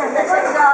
సందర్శకుగా